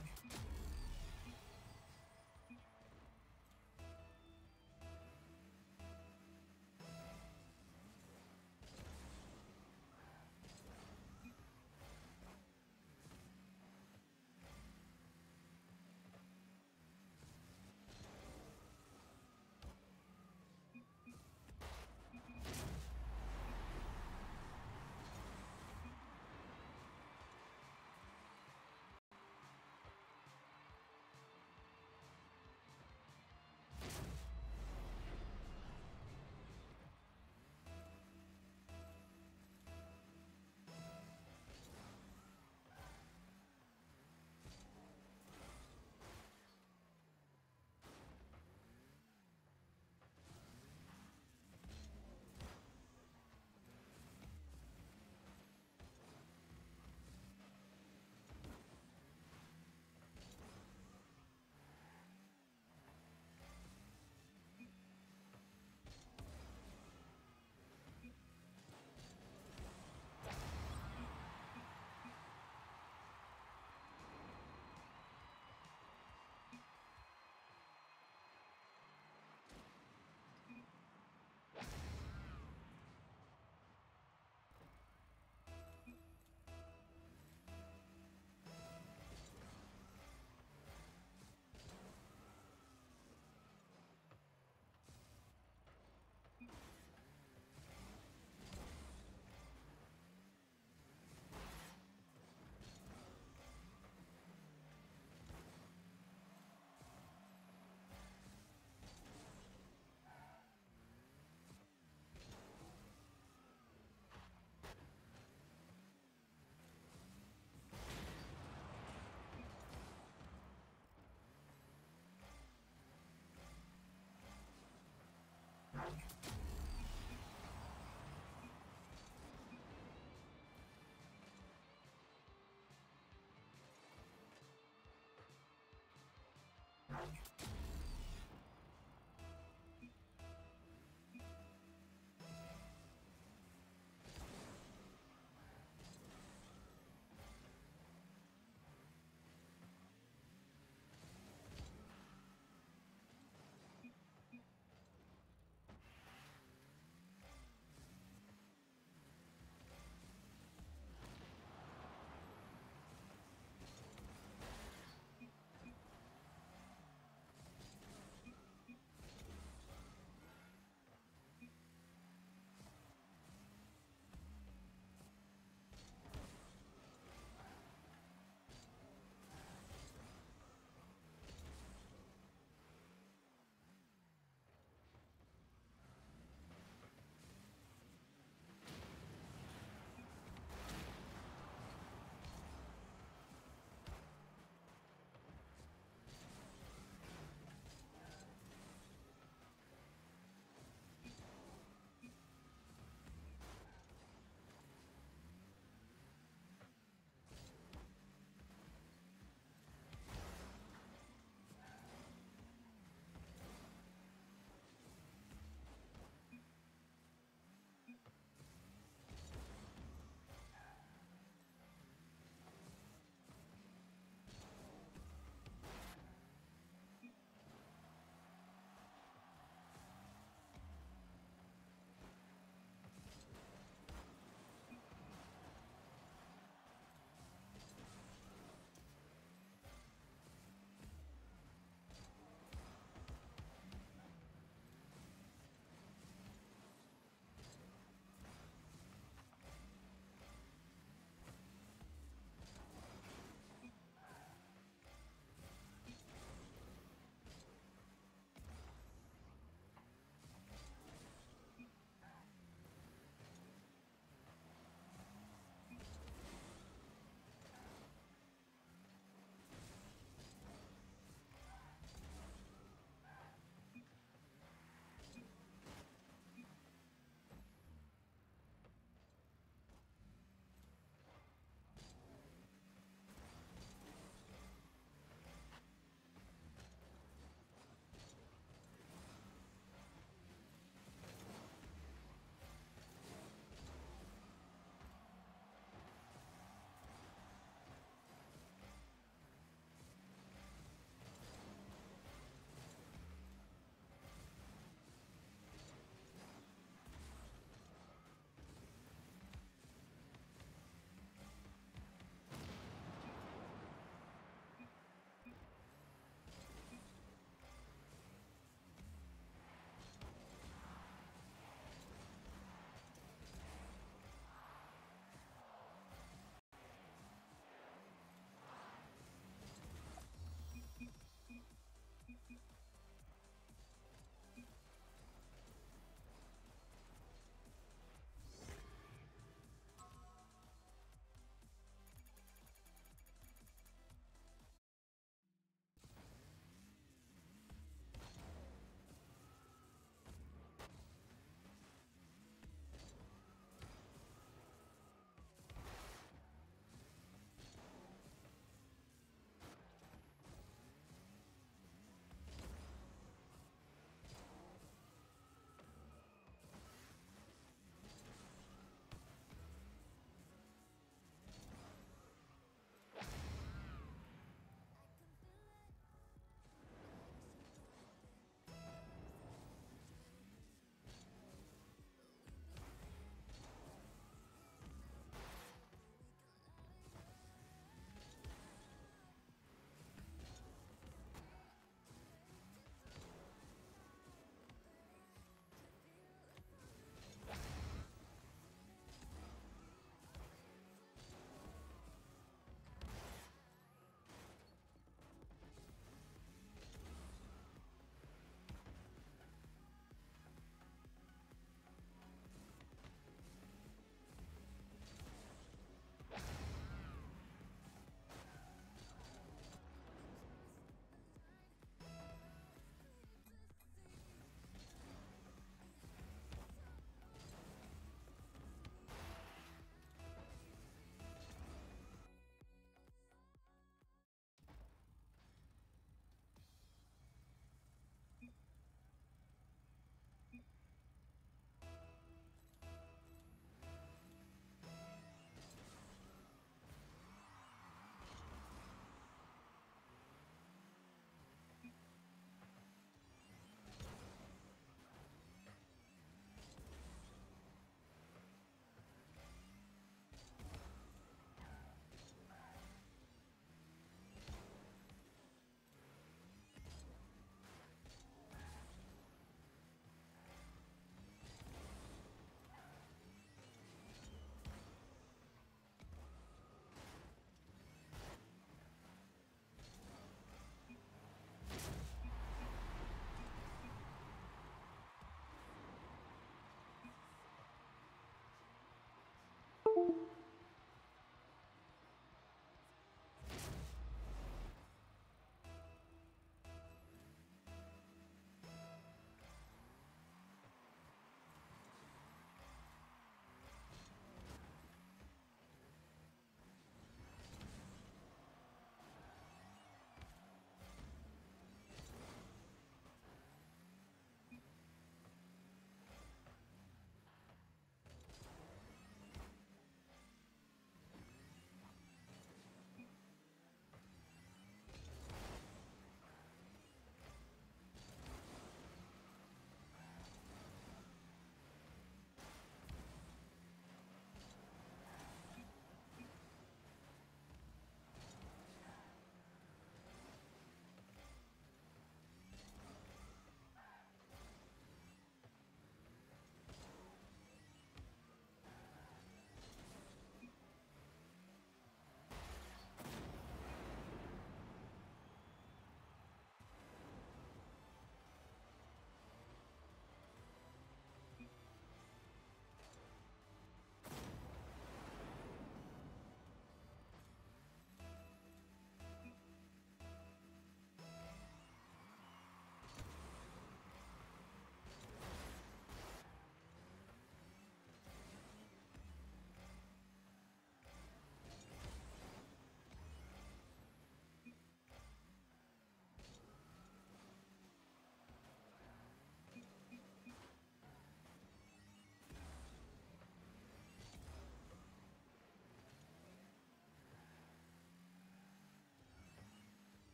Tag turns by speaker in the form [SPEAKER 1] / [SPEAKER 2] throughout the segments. [SPEAKER 1] Gracias. Thank you.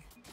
[SPEAKER 1] Yeah.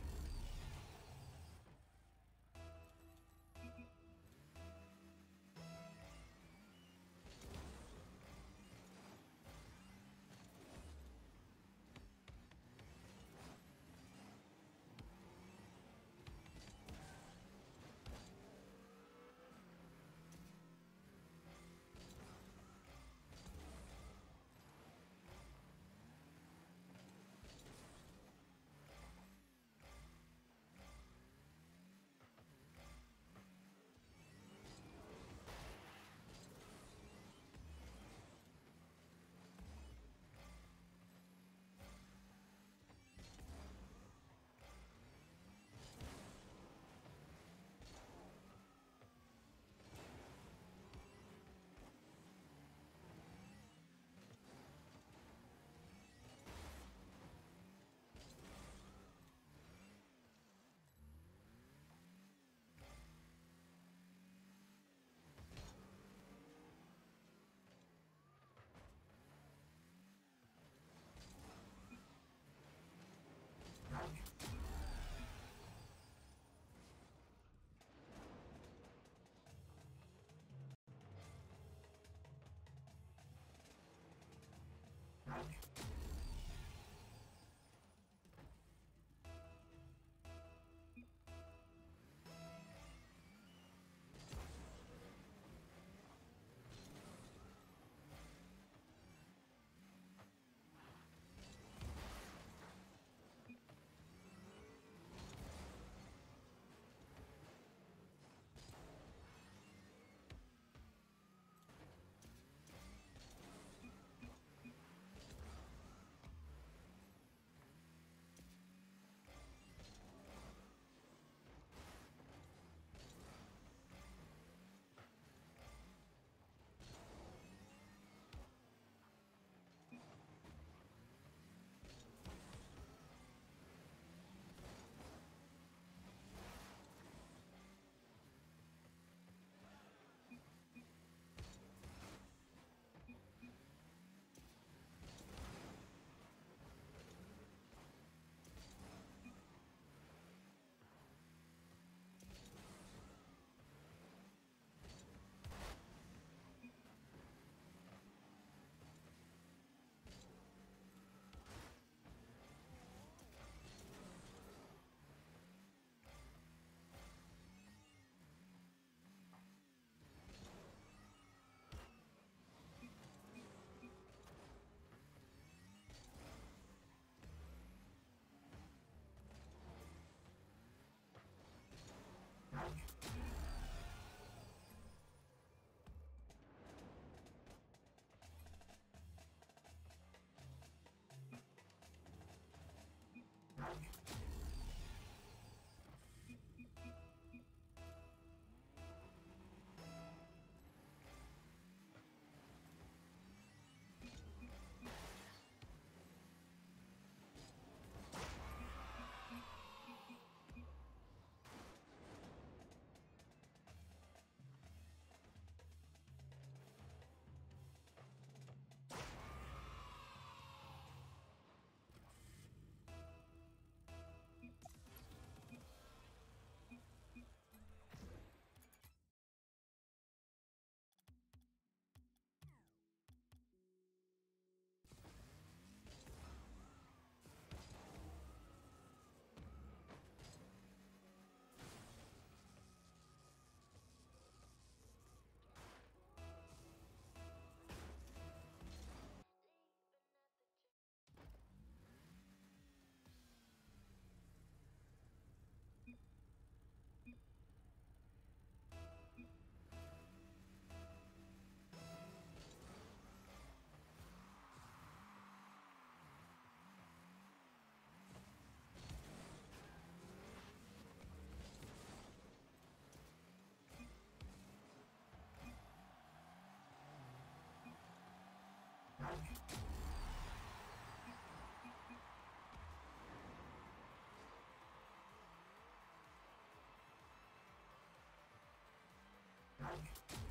[SPEAKER 1] Bye. Yeah. Thank you.